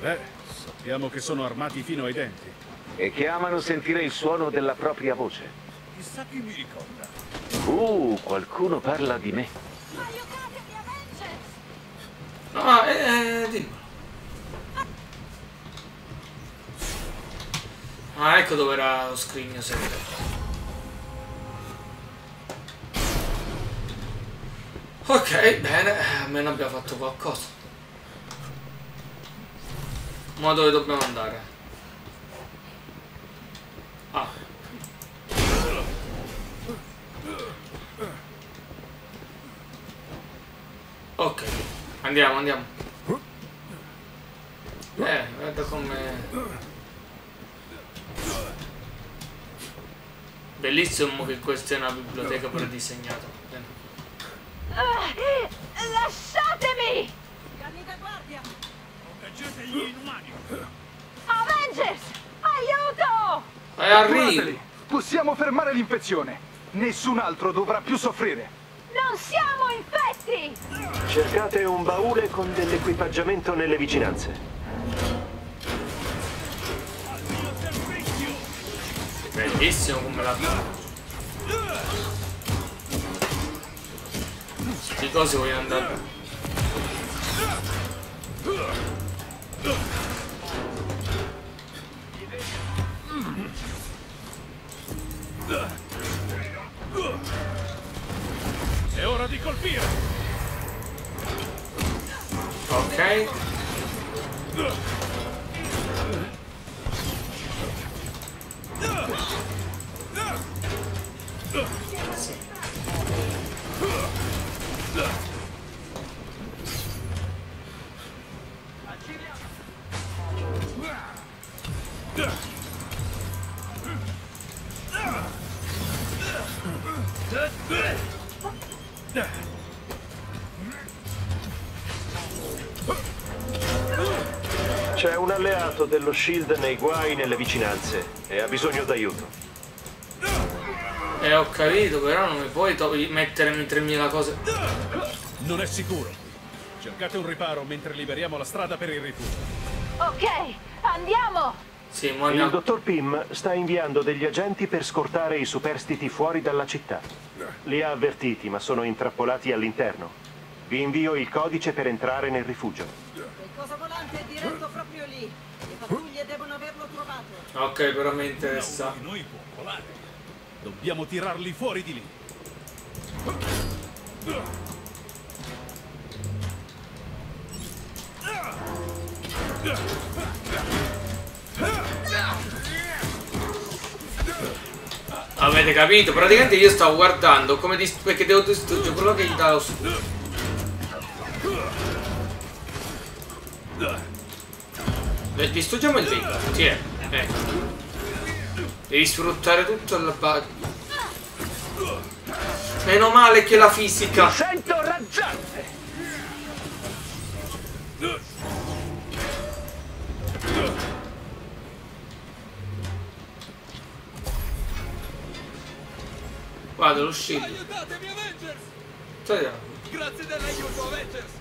Beh, sappiamo che sono armati fino ai denti. E che amano sentire il suono della propria voce. Chissà chi mi ricorda. Uh, qualcuno parla di me. Ah, eh, eh, dimmelo. Ah, ecco dove era lo scrigno segreto. Ok, bene, almeno abbiamo fatto qualcosa. Ma dove dobbiamo andare? Ah. Ok, andiamo, andiamo. Eh, guarda come... Bellissimo che questa è una biblioteca predisegnata. Bene. Ah, lasciatemi! Canni da guardia! Proteggete gli inumani! Avengers! Aiuto! E arrivi! Catturateli! Possiamo fermare l'infezione. Nessun altro dovrà più soffrire. Non siamo infetti! Cercate un baule con dell'equipaggiamento nelle vicinanze. Bellissimo come fatto. Sti cosi voglio andare. È colpire! Ok. Shield nei guai nelle vicinanze e ha bisogno d'aiuto. Eh, ho capito, però non mi puoi mettere mentre mie la cosa. Non è sicuro. Cercate un riparo mentre liberiamo la strada per il rifugio. Ok, andiamo! Sì, ma Il dottor Pym sta inviando degli agenti per scortare i superstiti fuori dalla città. Li ha avvertiti, ma sono intrappolati all'interno. Vi invio il codice per entrare nel rifugio. Quel cosa è diretto proprio lì. Le pattuglie devono averlo trovato. Ok, però mi interessa. Noi può volare. Dobbiamo tirarli fuori di lì. Avete capito? Praticamente io stavo guardando come perché devo distruggere quello che gli dà lo distruggiamo il Vega, sì. Ecco. Devi sfruttare tutto il ba- Meno male che la fisica. Sento raggiante! Guarda lo shield. Aiutatemi, Avengers! Là. Grazie dell'aiuto, Avengers!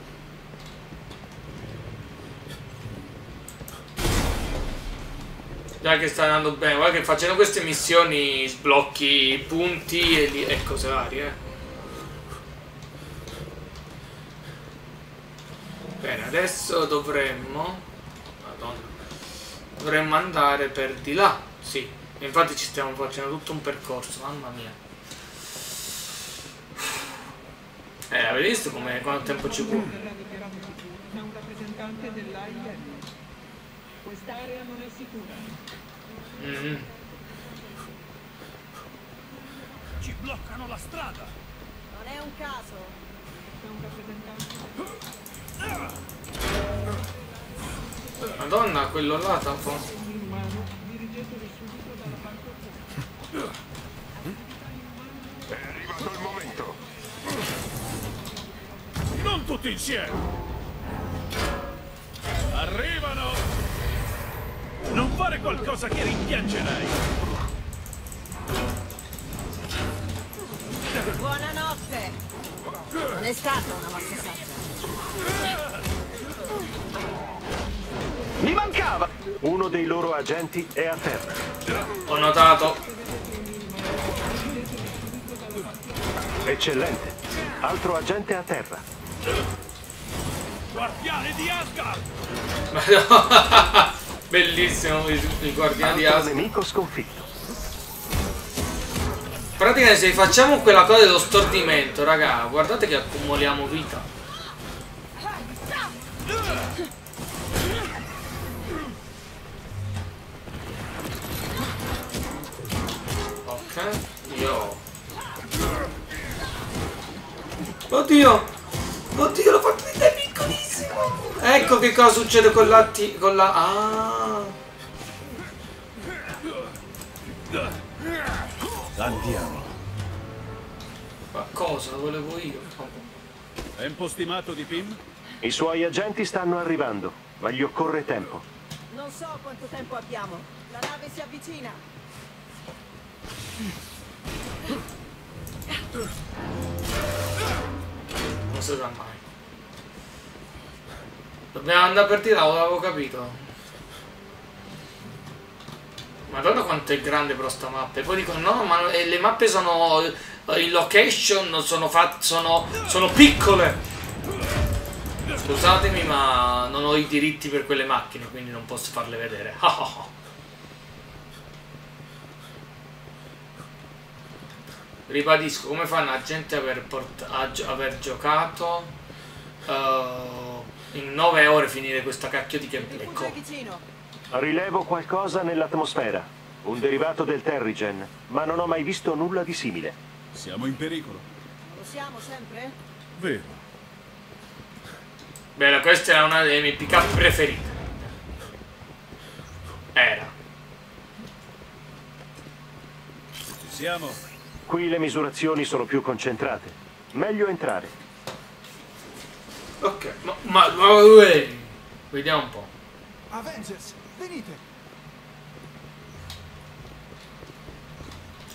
Dai che sta andando bene, guarda che facendo queste missioni sblocchi punti e, li- e cose varie. eh. Bene, adesso dovremmo... Madonna. Dovremmo andare per di là, sì. Infatti ci stiamo facendo tutto un percorso, mamma mia. Eh, avete visto come quanto tempo ci vuole? Verrà dichiarato da un rappresentante dell'AIM. Quest'area non è sicura. Mm. Ci bloccano la strada! Non è un caso. Da un rappresentante Madonna, quello là parte È arrivato il momento. Non tutti insieme! Arrivano! Non fare qualcosa che rimpiangerai! Buonanotte. Non è stata una mossa saggia. Mi mancava! Uno dei loro agenti è a terra. Ho notato. Eccellente. Altro agente a terra. Guardiane di Asgard! <laughs> Bellissimo il, il guardiano di Asgard. nemico sconfitto. Praticamente se facciamo quella cosa dello stordimento, raga, guardate che accumuliamo vita. Ok, io. Oddio! Oddio, l'ho fatto vedere piccolissimo! Ecco che cosa succede con la T- con la. Ah! Andiamo. Ma cosa? Lo volevo io. Tempo stimato di Pim? I suoi agenti stanno arrivando, ma gli occorre tempo. Non so quanto tempo abbiamo. La nave si avvicina. Non si sa mai. Dobbiamo andare per tirare, l'avevo capito. Madonna quanto è grande però sta mappa. E poi dicono no, ma eh, le mappe sono. eh, in location sono. Sono, sono piccole. Scusatemi, ma non ho i diritti per quelle macchine, quindi non posso farle vedere. <laughs> Ribadisco, come fa un agente a aver, aver giocato eh, in 9 ore finire questa cacchio di gameplay? Rilevo qualcosa nell'atmosfera. Un derivato del Terrigen, ma non ho mai visto nulla di simile. Siamo in pericolo. Lo siamo sempre? Vero. Bella, questa è una delle mie pick-up preferite. Era. Ci siamo. Qui le misurazioni sono più concentrate. Meglio entrare. Ok, ma, ma, ma vediamo un po'. Avengers, venite!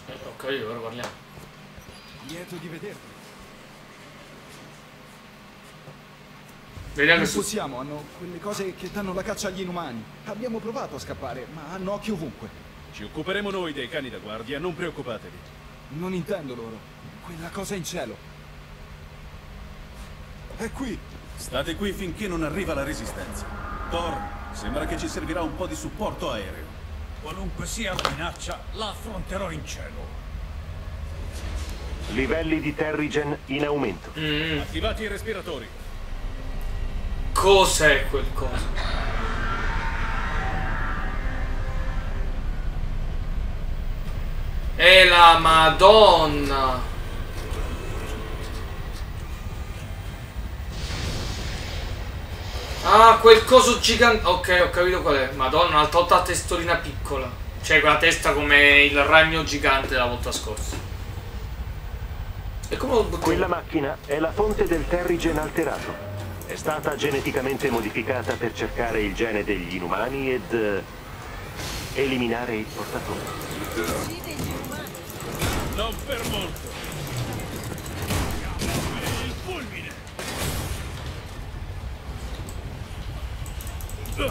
Eh, capito, ora parliamo. Lieto di vedervi. Vediamo non che su- possiamo, hanno quelle cose che danno la caccia agli inumani. Abbiamo provato a scappare, ma hanno occhi ovunque. Ci occuperemo noi dei cani da guardia, non preoccupatevi. Non intendo loro. Quella cosa in cielo. È qui. State qui finché non arriva la resistenza. Thor, sembra che ci servirà un po' di supporto aereo. Qualunque sia la minaccia, la affronterò in cielo. Livelli di Terrigen in aumento. Mm, Attivati i respiratori. cos'è quel coso? È la madonna. Ah, quel coso gigante. Ok, ho capito qual è. Madonna, una tolta testolina piccola. Cioè, quella testa come il ragno gigante della volta scorsa. E come lo? Quella macchina è la fonte del Terrigen alterato. È stata geneticamente modificata per cercare il gene degli inumani ed eh, eliminare il portatore. Non per molto. Dove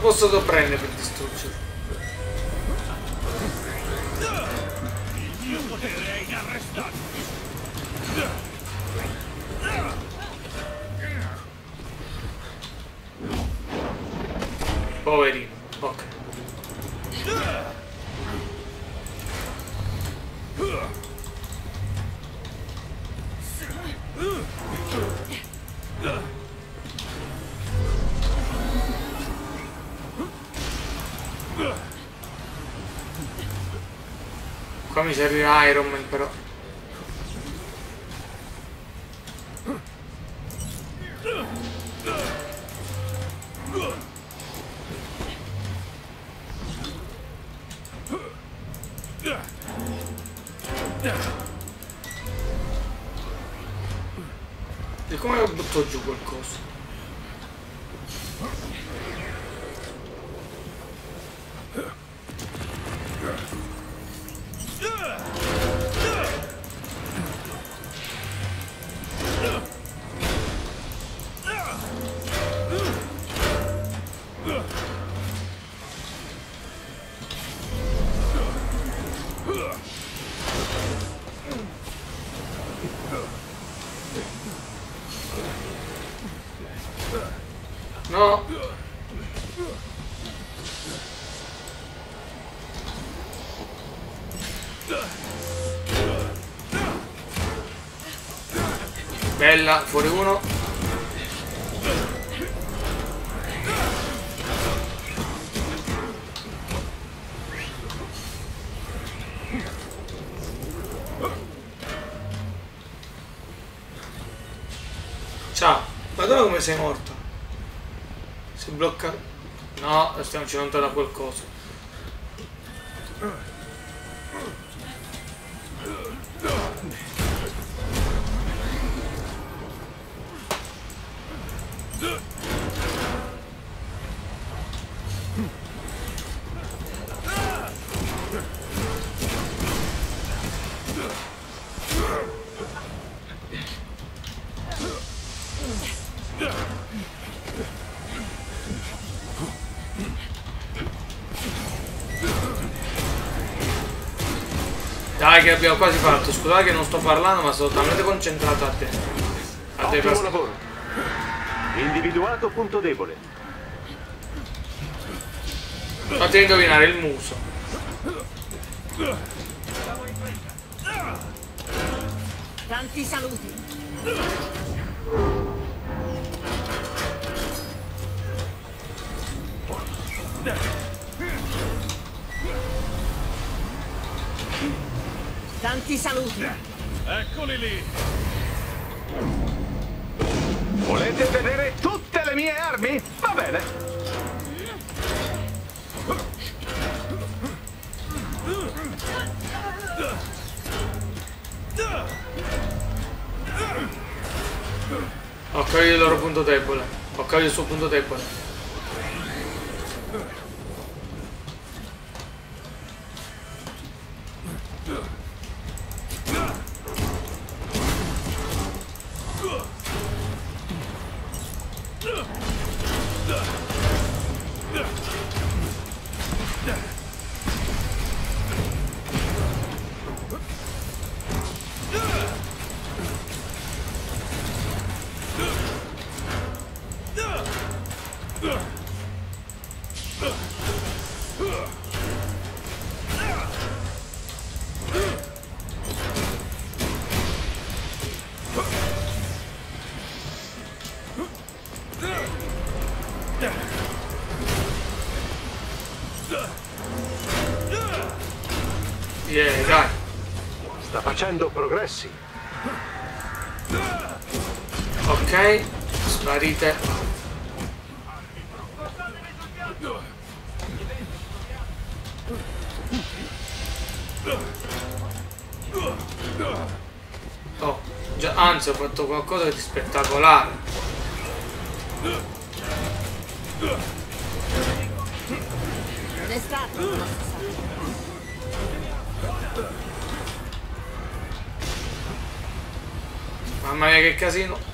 posso lo prendere per distruggere? Il mio. Poverino. Qua mi servirà Iron Man però. Bella, fuori uno. Ciao, ma dove come sei morto? Si blocca. No, stiamo girando da qualcosa. Che abbiamo quasi fatto, scusate che non sto parlando ma sono totalmente concentrato a te. A te pas- lavoro. Individuato punto debole. Fate indovinare il muso. Tanti saluti. Tanti saluti. Eccoli lì! Volete vedere tutte le mie armi? Va bene. Ho capito il loro punto debole. Ho capito il suo punto debole. Qualcosa di spettacolare. Non è stato. Mamma mia che casino.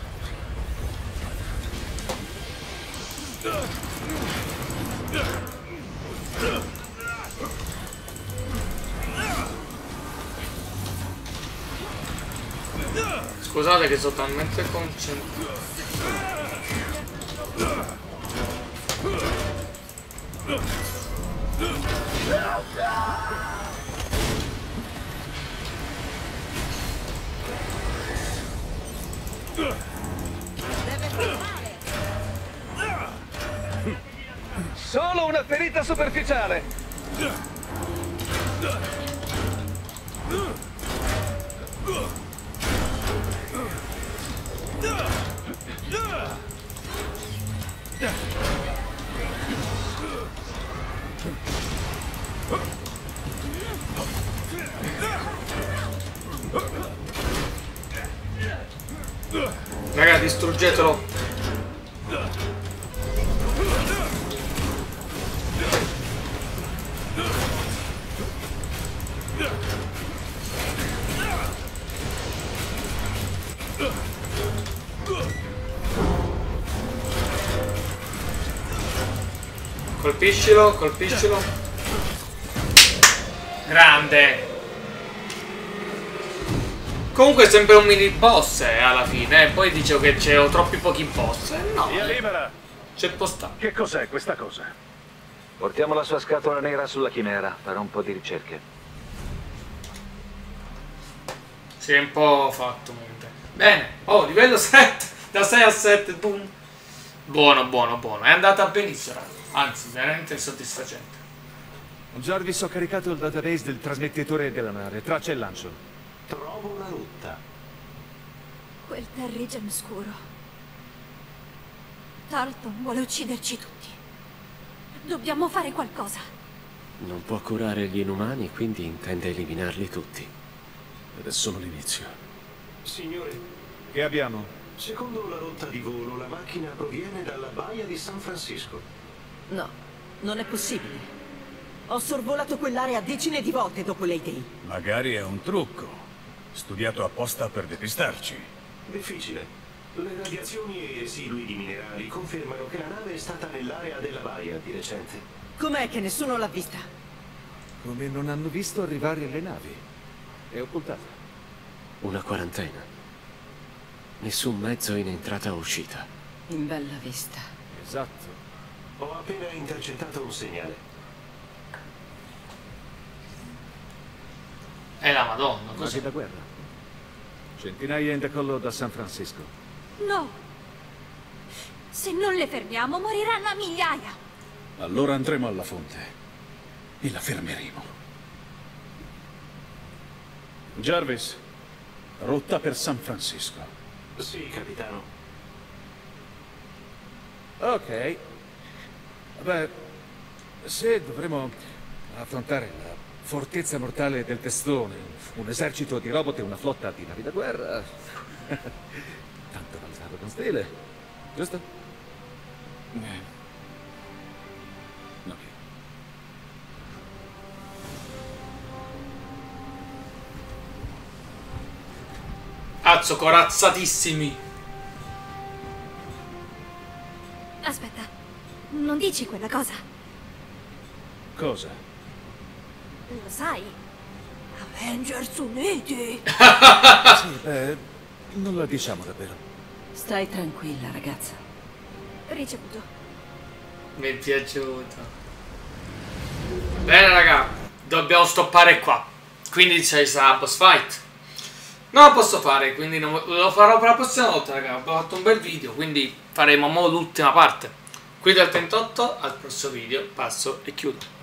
Scusate che sono talmente concentrato. Solo una ferita superficiale. Colpiscilo, colpiscilo. Grande. Comunque è sempre un mini boss eh, alla fine. eh. Poi dicevo che c'erano troppi pochi boss. Eh, no. C'è posta. Che cos'è questa cosa? Portiamo la sua scatola nera sulla chimera. Farò un po' di ricerche. Si è un po' fatto monte. Bene. Oh, livello 7. Da 6 a 7. Boom. Buono, buono, buono. È andata benissimo. raga. Anzi, veramente soddisfacente. Jarvis, ho caricato il database del trasmettitore della nave. Traccia il lancio. Trovo la rotta. Quel terrigen scuro. Tarleton vuole ucciderci tutti. Dobbiamo fare qualcosa. Non può curare gli inumani, quindi intende eliminarli tutti. Ed è solo l'inizio. Signore, Che abbiamo? secondo la rotta di volo, la macchina proviene dalla baia di San Francisco. No, non è possibile. Ho sorvolato quell'area decine di volte dopo l'A-Day. Magari è un trucco. Studiato apposta per depistarci. Difficile. Le radiazioni e i residui di minerali confermano che la nave è stata nell'area della baia di recente. Com'è che nessuno l'ha vista? Come non hanno visto arrivare le navi. È occultata. Una quarantena. Nessun mezzo in entrata o uscita. In bella vista. Esatto. Ho appena intercettato un segnale. È la madonna, così. da guerra. Centinaia in decollo da San Francisco. No. Se non le fermiamo, moriranno a migliaia. Allora andremo alla fonte e la fermeremo. Jarvis, rotta per San Francisco. Sì, capitano. Ok. Beh, se dovremo affrontare la fortezza mortale del testone, un esercito di robot e una flotta di navi da guerra, <laughs> tanto vale farlo con stile, giusto? Eh. Ok. Cazzo, corazzatissimi. Aspetta, non dici quella cosa. Cosa? Lo sai? Avengers Uniti. <laughs> Sì, beh, non la diciamo davvero. Stai tranquilla, ragazza. Ricevuto. Mi è piaciuto. Bene, raga. Dobbiamo stoppare qua. Quindi ci sarà boss fight. Non lo posso fare, quindi non- lo farò per la prossima volta, raga. Abbiamo fatto un bel video, quindi faremo mo l'ultima parte. Qui dal 38 al prossimo video passo e chiudo.